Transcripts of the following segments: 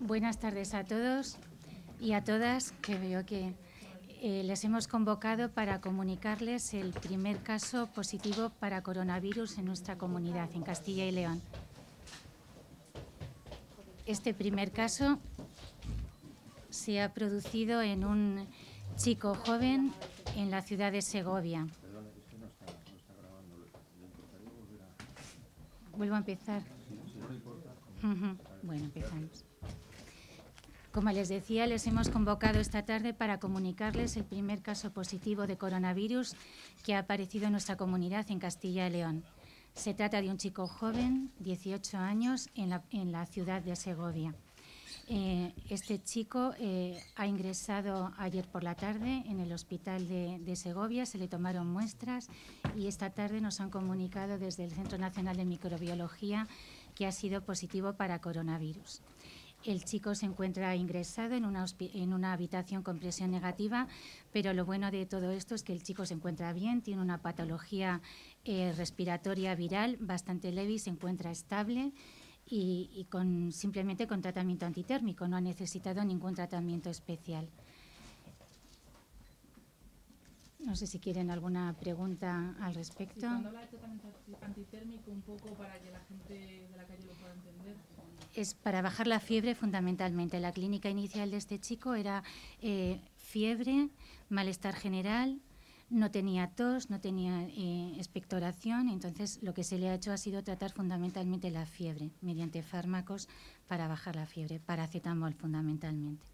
Buenas tardes a todos y a todas, que veo que eh, les hemos convocado para comunicarles el primer caso positivo para coronavirus en nuestra comunidad, en Castilla y León. Este primer caso se ha producido en un chico joven en la ciudad de Segovia. Vuelvo a empezar. Bueno, empezamos. Como les decía, les hemos convocado esta tarde para comunicarles el primer caso positivo de coronavirus que ha aparecido en nuestra comunidad en Castilla y León. Se trata de un chico joven, 18 años, en la, ciudad de Segovia. Eh, este chico eh, ha ingresado ayer por la tarde en el hospital de, de, Segovia, se le tomaron muestras y esta tarde nos han comunicado desde el Centro Nacional de Microbiología que ha sido positivo para coronavirus. El chico se encuentra ingresado en una, en una habitación con presión negativa, pero lo bueno de todo esto es que el chico se encuentra bien, tiene una patología eh, respiratoria viral bastante leve y se encuentra estable. Y, con, simplemente con tratamiento antitérmico, no ha necesitado ningún tratamiento especial. No sé si quieren alguna pregunta al respecto. cuando habla de tratamiento antitérmico, un poco para que la gente de la calle lo pueda entender es para bajar la fiebre fundamentalmente. La clínica inicial de este chico era eh, fiebre, malestar general, no tenía tos, no tenía eh, expectoración, entonces lo que se le ha hecho ha sido tratar fundamentalmente la fiebre mediante fármacos para bajar la fiebre, paracetamol fundamentalmente.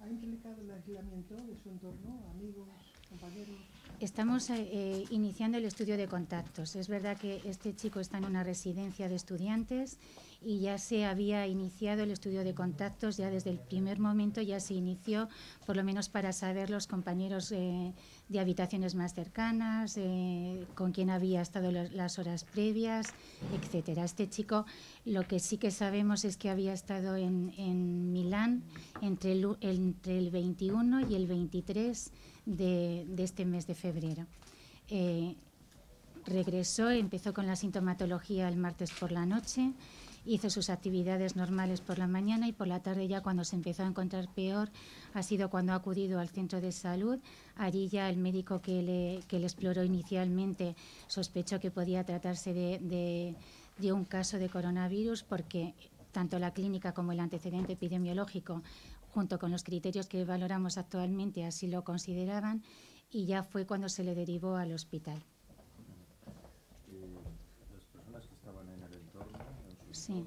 ¿Ha implicado el aislamiento de su entorno, amigos, compañeros? Estamos eh, iniciando el estudio de contactos. Es verdad que este chico está en una residencia de estudiantes y ya se había iniciado el estudio de contactos, ya desde el primer momento ya se inició, por lo menos para saber los compañeros eh, de habitaciones más cercanas, eh, con quién había estado las horas previas, etcétera. Este chico, lo que sí que sabemos es que había estado en, en Milán entre el, entre el 21 y el 23 de, de este mes de febrero. Eh, regresó, empezó con la sintomatología el martes por la noche, hizo sus actividades normales por la mañana y por la tarde ya cuando se empezó a encontrar peor ha sido cuando ha acudido al centro de salud. Allí ya el médico que le, que le exploró inicialmente sospechó que podía tratarse de, de, un caso de coronavirus porque tanto la clínica como el antecedente epidemiológico junto con los criterios que valoramos actualmente así lo consideraban y ya fue cuando se le derivó al hospital. Sí.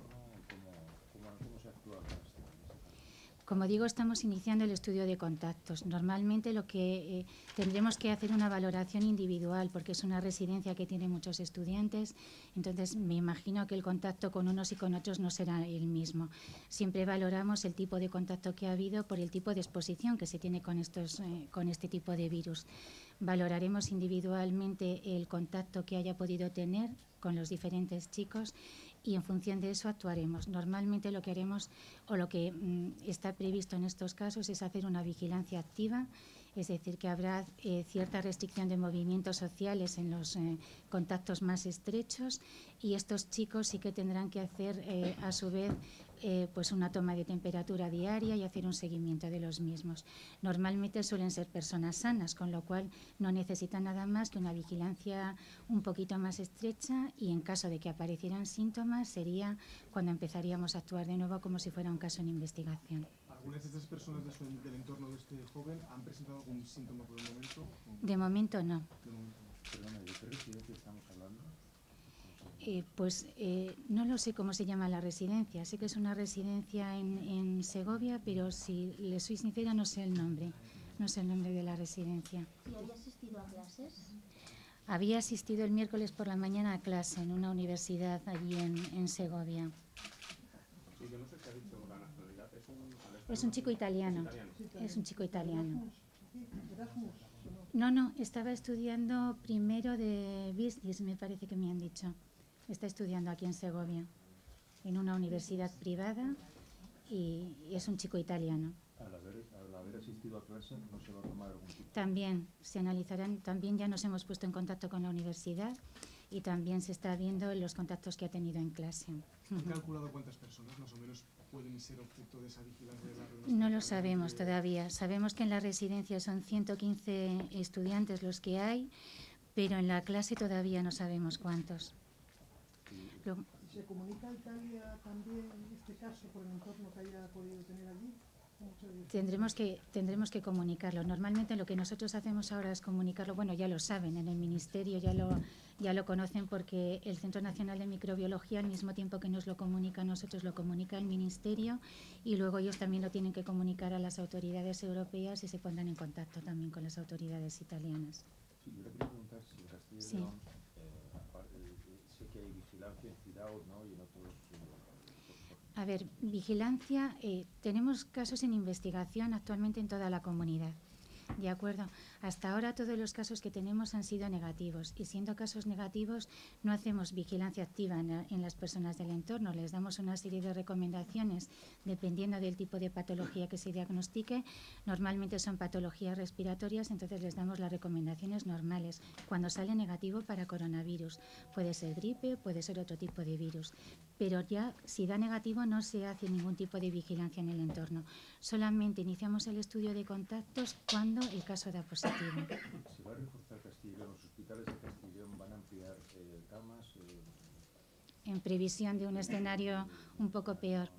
Como digo, estamos iniciando el estudio de contactos. Normalmente lo que eh, tendremos que hacer una valoración individual porque es una residencia que tiene muchos estudiantes, entonces me imagino que el contacto con unos y con otros no será el mismo. Siempre valoramos el tipo de contacto que ha habido por el tipo de exposición que se tiene con estos eh, con este tipo de virus. Valoraremos individualmente el contacto que haya podido tener con los diferentes chicos y en función de eso actuaremos. Normalmente lo que haremos o lo que mm, está previsto en estos casos es hacer una vigilancia activa, es decir, que habrá eh, cierta restricción de movimientos sociales en los eh, contactos más estrechos y estos chicos sí que tendrán que hacer eh, a su vez pues una toma de temperatura diaria y hacer un seguimiento de los mismos. Normalmente suelen ser personas sanas, con lo cual no necesitan nada más que una vigilancia un poquito más estrecha y en caso de que aparecieran síntomas sería cuando empezaríamos a actuar de nuevo como si fuera un caso en investigación. ¿Algunas de estas personas del entorno de este joven han presentado algún síntoma por el momento? De momento no. De momento. Perdona, ¿de qué residencia estamos hablando? Eh, pues eh, no lo sé cómo se llama la residencia. Sé que es una residencia en, Segovia, pero si le soy sincera no sé el nombre. No sé el nombre de la residencia. ¿Y había asistido a clases? Había asistido el miércoles por la mañana a clase en una universidad allí en, Segovia. Es un chico italiano. Es un chico italiano. No, no, estaba estudiando primero de business, me parece que me han dicho. Está estudiando aquí en Segovia, en una universidad privada y, es un chico italiano. Al haber, asistido a clase, ¿no se va a tomar algún tipo? También se analizarán, también ya nos hemos puesto en contacto con la universidad y también se está viendo los contactos que ha tenido en clase. ¿Han calculado cuántas personas más o menos pueden ser objeto de esa vigilancia de la? No lo sabemos todavía. Sabemos que en la residencia son 115 estudiantes los que hay, pero en la clase todavía no sabemos cuántos. Lo- ¿Se comunica a Italia también este caso por el entorno que haya podido tener allí? Tendremos que, tendremos que comunicarlo. Normalmente lo que nosotros hacemos ahora es comunicarlo. Bueno, ya lo saben, en el Ministerio ya lo, ya lo conocen porque el Centro Nacional de Microbiología, al mismo tiempo que nos lo comunica a nosotros, lo comunica el Ministerio y luego ellos también lo tienen que comunicar a las autoridades europeas y se pondrán en contacto también con las autoridades italianas. Sí, yo le quería preguntar Sí. Eh, aparte, eh, sé que hay vigilancia en Ciudad, ¿no? Y en eh, A ver, vigilancia, eh, tenemos casos en investigación actualmente en toda la comunidad. De acuerdo. Hasta ahora todos los casos que tenemos han sido negativos y siendo casos negativos no hacemos vigilancia activa en, la- en las personas del entorno. Les damos una serie de recomendaciones dependiendo del tipo de patología que se diagnostique. Normalmente son patologías respiratorias, entonces les damos las recomendaciones normales. Cuando sale negativo para coronavirus, puede ser gripe, puede ser otro tipo de virus. Pero ya si da negativo no se hace ningún tipo de vigilancia en el entorno. Solamente iniciamos el estudio de contactos cuando el caso da positivo. ¿Se va a reforzar Castilla y León? ¿Los hospitales de van a ampliar eh, camas? eh, en previsión de un escenario un poco peor.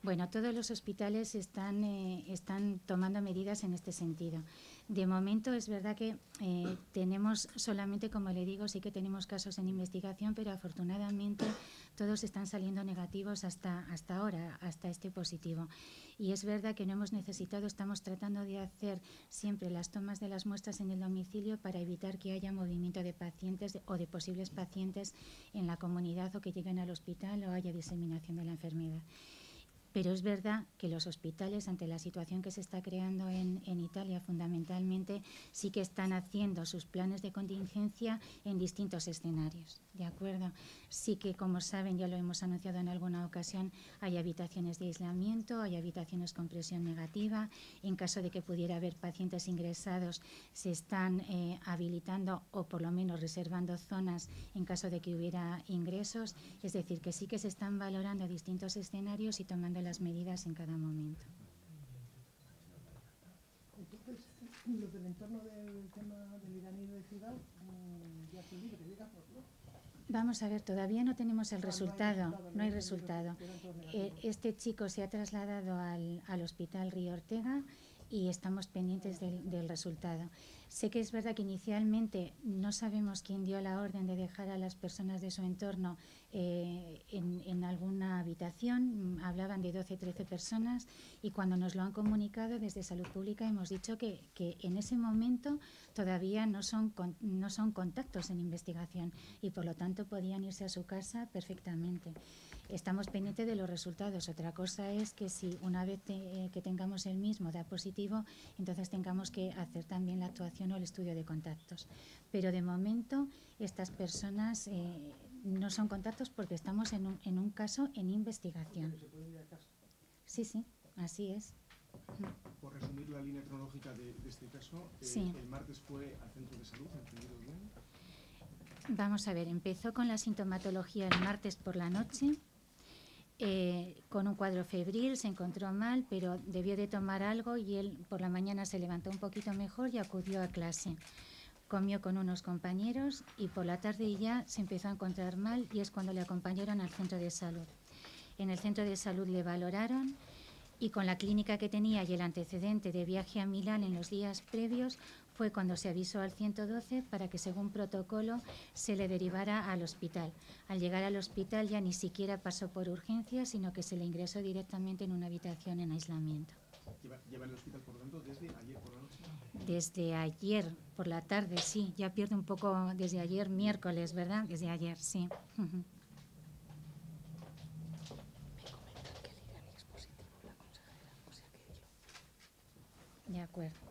Bueno, todos los hospitales están, eh, están tomando medidas en este sentido. De momento es verdad que eh, tenemos solamente, como le digo, sí que tenemos casos en investigación, pero afortunadamente todos están saliendo negativos hasta, hasta ahora, hasta este positivo. Y es verdad que no hemos necesitado, estamos tratando de hacer siempre las tomas de las muestras en el domicilio para evitar que haya movimiento de pacientes o de posibles pacientes en la comunidad o que lleguen al hospital o haya diseminación de la enfermedad. Pero es verdad que los hospitales, ante la situación que se está creando en, en Italia fundamentalmente, sí que están haciendo sus planes de contingencia en distintos escenarios. ¿De acuerdo? Sí que, como saben, ya lo hemos anunciado en alguna ocasión, hay habitaciones de aislamiento, hay habitaciones con presión negativa. En caso de que pudiera haber pacientes ingresados, se están eh, habilitando o por lo menos reservando zonas en caso de que hubiera ingresos. Es decir, que sí que se están valorando distintos escenarios y tomando las medidas en cada momento. Entonces, los del entorno del tema del iraní de ciudad ya se libre, digamos, ¿no? Vamos a ver, todavía no tenemos el Ah, resultado, resultado, no hay resultado. Eh. Este chico se ha trasladado al, al hospital Río Ortega y estamos pendientes del, resultado. Sé que es verdad que inicialmente no sabemos quién dio la orden de dejar a las personas de su entorno eh, en, en alguna habitación. Mm, Hablaban de 12, 13 personas y cuando nos lo han comunicado desde Salud Pública hemos dicho que, que en ese momento todavía no son, con- no son contactos en investigación y por lo tanto podían irse a su casa perfectamente. Estamos pendientes de los resultados. Otra cosa es que si una vez te- eh, que tengamos el mismo da positivo, entonces tengamos que hacer también la actuación o el estudio de contactos. Pero de momento estas personas eh, no son contactos porque estamos en un, en un caso en investigación. Se puede ir a casa. Sí, sí, así es. Por resumir la línea cronológica de, de este caso, eh, Sí. el martes fue al centro de salud, entendido bien. Vamos a ver, empezó con la sintomatología el martes por la noche, eh, con un cuadro febril, se encontró mal, pero debió de tomar algo y él por la mañana se levantó un poquito mejor y acudió a clase. Comió con unos compañeros y por la tarde ya se empezó a encontrar mal y es cuando le acompañaron al centro de salud. En el centro de salud le valoraron y con la clínica que tenía y el antecedente de viaje a Milán en los días previos fue cuando se avisó al 112 para que según protocolo se le derivara al hospital. Al llegar al hospital ya ni siquiera pasó por urgencias, sino que se le ingresó directamente en una habitación en aislamiento. Lleva, lleva en el hospital, por lo tanto, desde ayer por la noche. Desde ayer por la tarde, sí, ya pierde un poco desde ayer, miércoles, ¿verdad? Desde ayer, sí. De acuerdo.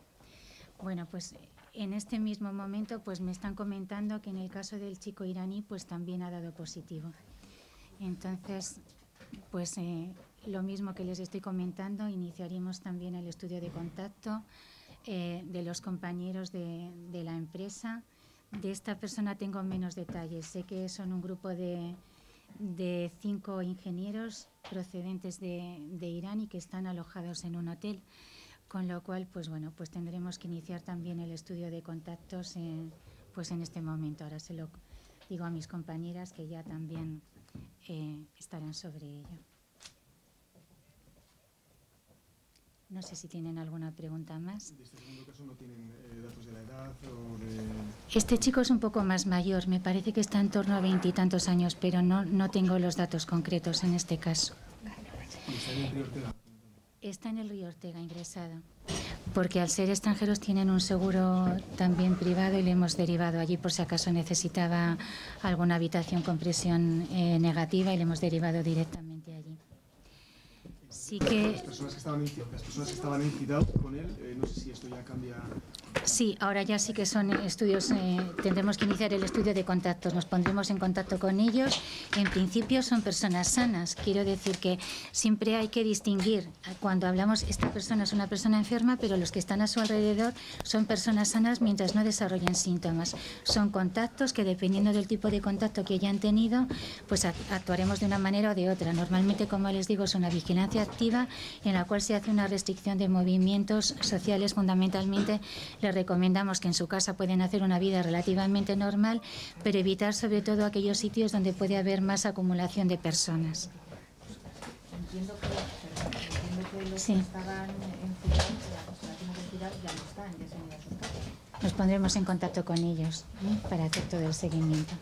Bueno, pues en este mismo momento pues me están comentando que en el caso del chico iraní pues también ha dado positivo. Entonces, pues eh, lo mismo que les estoy comentando, iniciaremos también el estudio de contacto eh, de los compañeros de, de la empresa, De esta persona tengo menos detalles. Sé que son un grupo de, de cinco ingenieros procedentes de, de Irán y que están alojados en un hotel. Con lo cual, pues bueno, pues tendremos que iniciar también el estudio de contactos en, pues en este momento. Ahora se lo digo a mis compañeras que ya también eh, estarán sobre ello. No sé si tienen alguna pregunta más. De este segundo caso no tienen eh, datos de la edad o de... Este chico es un poco más mayor, me parece que está en torno a veintitantos años, pero no, no tengo los datos concretos en este caso. Está en el Río Ortega. Ingresado, porque al ser extranjeros tienen un seguro también privado y le hemos derivado allí por si acaso necesitaba alguna habitación con presión eh, negativa y le hemos derivado directamente allí. Sí que Las personas que estaban con él, eh, no sé si esto ya cambia... Sí, ahora ya sí que son estudios, eh, tendremos que iniciar el estudio de contactos, nos pondremos en contacto con ellos. En principio son personas sanas, quiero decir que siempre hay que distinguir cuando hablamos, esta persona es una persona enferma, pero los que están a su alrededor son personas sanas mientras no desarrollen síntomas. Son contactos que dependiendo del tipo de contacto que hayan tenido, pues act- actuaremos de una manera o de otra. Normalmente, como les digo, es una vigilancia activa en la cual se hace una restricción de movimientos sociales fundamentalmente les recomendamos que en su casa pueden hacer una vida relativamente normal, pero evitar sobre todo aquellos sitios donde puede haber más acumulación de personas. Entiendo que, perdón, entiendo que los Sí. que estaban en Ciudad, las instalaciones de Ciudad ya no están, ya se han ido a sus casas. Nos pondremos en contacto con ellos ¿eh? para hacer todo el seguimiento.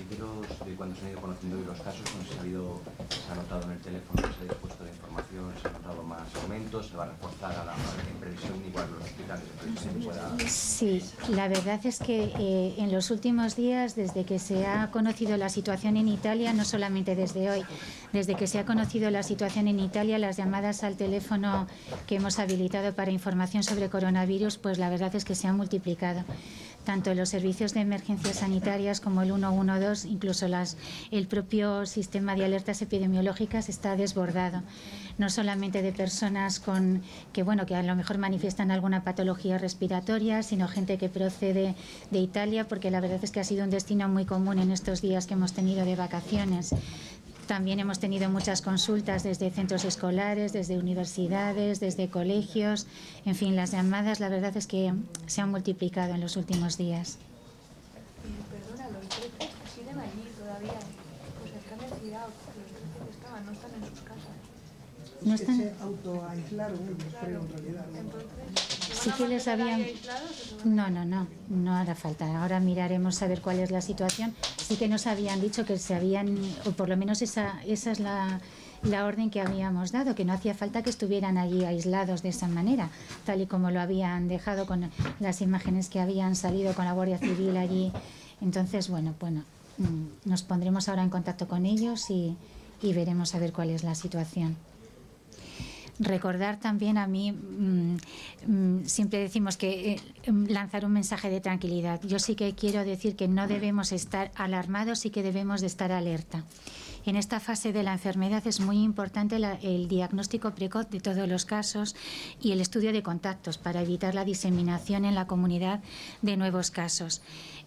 Raíz de, los, de cuando se han ido conociendo hoy los casos, no se ha, habido, se ha notado en el teléfono se ha dispuesto de información, se ha notado más aumentos, se va a reforzar a la, en previsión, igual los hospitales, en pueda... Sí, la verdad es que eh, en los últimos días, desde que se ha conocido la situación en Italia, no solamente desde hoy, desde que se ha conocido la situación en Italia, las llamadas al teléfono que hemos habilitado para información sobre coronavirus, pues la verdad es que se han multiplicado. Tanto los servicios de emergencias sanitarias como el 112, incluso las, el propio sistema de alertas epidemiológicas está desbordado. No solamente de personas con, que, bueno, que a lo mejor manifiestan alguna patología respiratoria, sino gente que procede de Italia, porque la verdad es que ha sido un destino muy común en estos días que hemos tenido de vacaciones. También hemos tenido muchas consultas desde centros escolares, desde universidades, desde colegios. En fin, las llamadas, la verdad es que se han multiplicado en los últimos días. Perdona, los 13 siguen allí todavía, pues están en ciudad, los 13 que estaban, no están en sus casas. No están- se autoaislaron creo, en realidad. Sí que les habían... No, no, no, no hará falta. Ahora miraremos a ver cuál es la situación. Sí que nos habían dicho que se habían, o por lo menos esa, esa es la, la orden que habíamos dado, que no hacía falta que estuvieran allí aislados de esa manera, tal y como lo habían dejado con las imágenes que habían salido con la Guardia Civil allí. Entonces, bueno, bueno, mm, nos pondremos ahora en contacto con ellos y, y veremos a ver cuál es la situación. Recordar también a mí, mm, mm, siempre decimos que eh, lanzar un mensaje de tranquilidad. Yo sí que quiero decir que no debemos estar alarmados y que debemos de estar alerta. En esta fase de la enfermedad es muy importante la- el diagnóstico precoz de todos los casos y el estudio de contactos para evitar la diseminación en la comunidad de nuevos casos.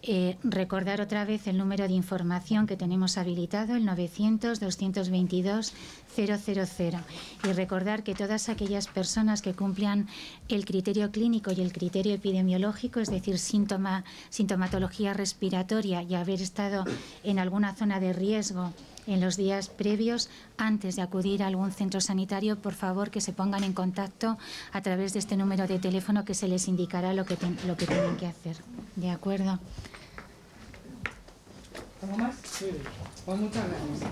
Eh, recordar otra vez el número de información que tenemos habilitado, el 900-222-000. Y recordar que todas aquellas personas que cumplan el criterio clínico y el criterio epidemiológico, es decir, síntoma, sintomatología respiratoria y haber estado en alguna zona de riesgo en los días previos, antes de acudir a algún centro sanitario, por favor que se pongan en contacto a través de este número de teléfono que se les indicará lo que, lo que tienen que hacer. ¿De acuerdo? ¿Algo más? Sí. Pues muchas gracias.